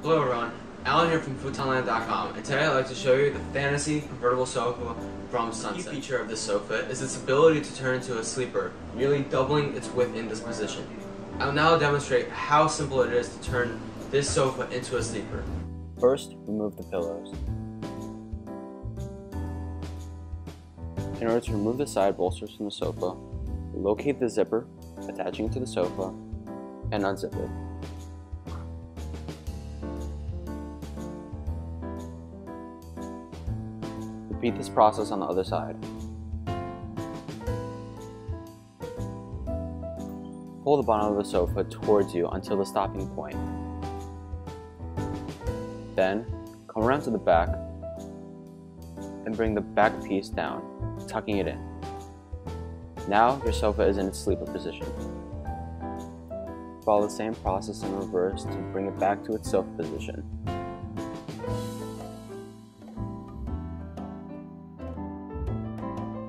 Hello everyone, Alan here from futonland.com and today I'd like to show you the Fantasy Convertible Sofa from Sunset. The feature of this sofa is its ability to turn into a sleeper, nearly doubling its width in this position. I will now demonstrate how simple it is to turn this sofa into a sleeper. First, remove the pillows. In order to remove the side bolsters from the sofa, locate the zipper attaching it to the sofa and unzip it. Repeat this process on the other side. Pull the bottom of the sofa towards you until the stopping point. Then, come around to the back and bring the back piece down, tucking it in. Now your sofa is in its sleeper position. Follow the same process in reverse to bring it back to its sofa position.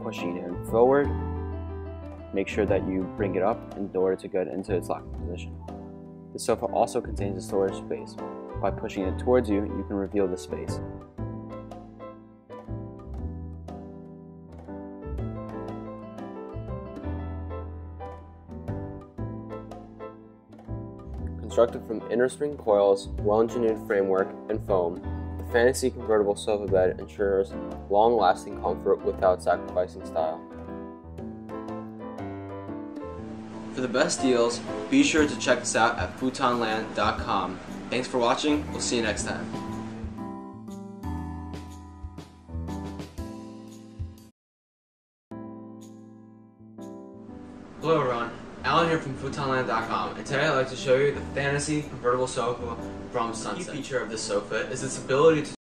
Pushing it forward, make sure that you bring it up in order to get into its locking position. The sofa also contains a storage space. By pushing it towards you, you can reveal the space. Constructed from inner spring coils, well-engineered framework, and foam, Fantasy convertible sofa bed ensures long-lasting comfort without sacrificing style. For the best deals, be sure to check us out at futonland.com. Thanks for watching, we'll see you next time. Hello everyone, Alan here from futonland.com and today I'd like to show you the Fantasy Convertible Sofa from Sunset. The feature of this sofa is its ability to